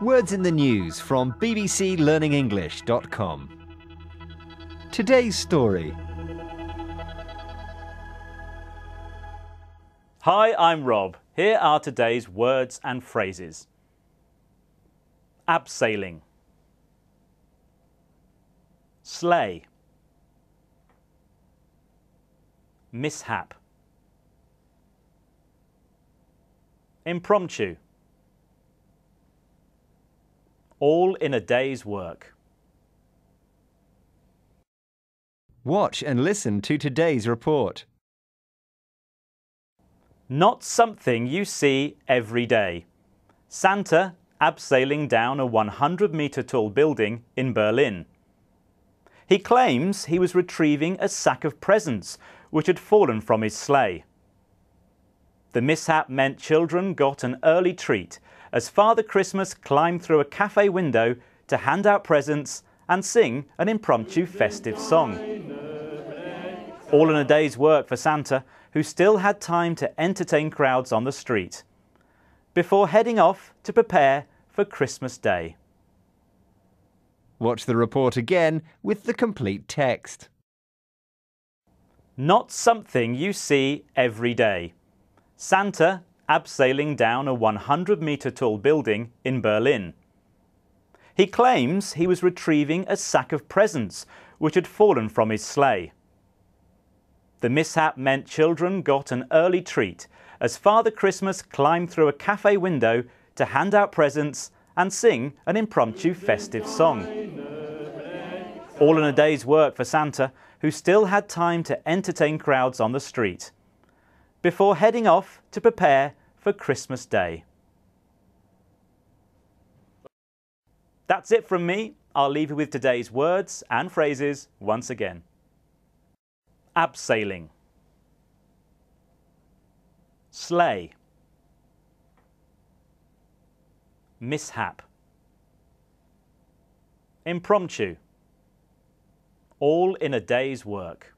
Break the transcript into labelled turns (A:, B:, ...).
A: Words in the news from bbclearningenglish.com. Today's story.
B: Hi, I'm Rob. Here are today's words and phrases. Abseiling. Sleigh. Mishap. Impromptu. All in a day's work.
A: Watch and listen to today's report.
B: Not something you see every day. Santa abseiling down a 100 metre tall building in Berlin. He claims he was retrieving a sack of presents which had fallen from his sleigh. The mishap meant children got an early treat as Father Christmas climbed through a cafe window to hand out presents and sing an impromptu festive song. All in a day's work for Santa, who still had time to entertain crowds on the street, before heading off to prepare for Christmas Day.
A: Watch the report again with the complete text.
B: Not something you see every day. Santa abseiling down a 100 metre tall building in Berlin. He claims he was retrieving a sack of presents which had fallen from his sleigh. The mishap meant children got an early treat as Father Christmas climbed through a cafe window to hand out presents and sing an impromptu festive song. All in a day's work for Santa, who still had time to entertain crowds on the street, before heading off to prepare for Christmas Day. That's it from me. I'll leave you with today's words and phrases once again. Abseiling, sleigh, mishap, impromptu, all in a day's work.